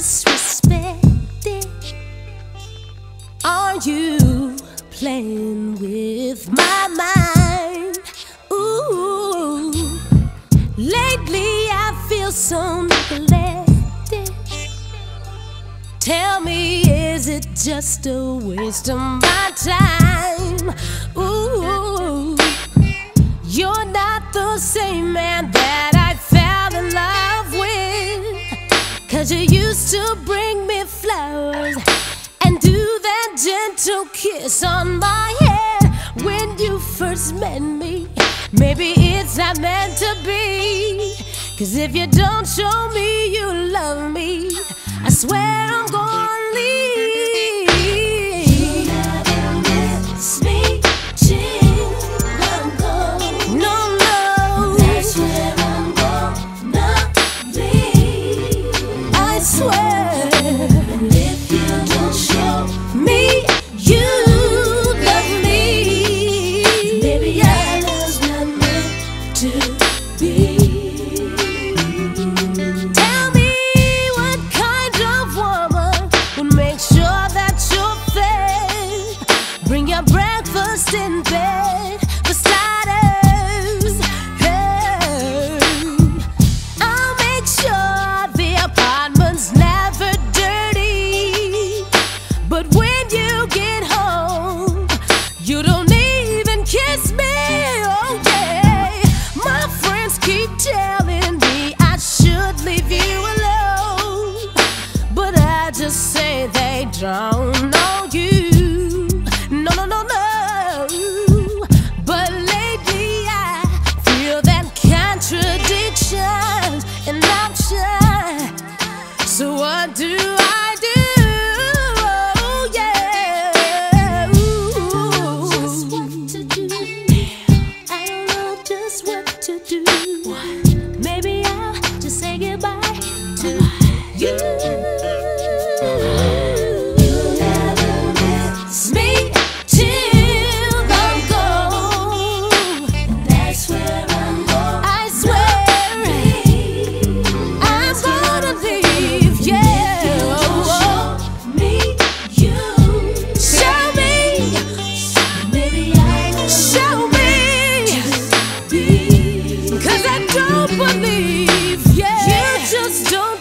Disrespected. Are you playing with my mind? Ooh, lately I feel so neglected. Tell me, is it just a waste of my time? Ooh, you're not the same man gentle kiss on my head when you first met me. Maybe it's not meant to be. Cause if you don't show me you love me, I swear you don't even kiss me. Oh, yeah. My friends keep telling me I should leave you alone. But I just say they don't know to do. Maybe Don't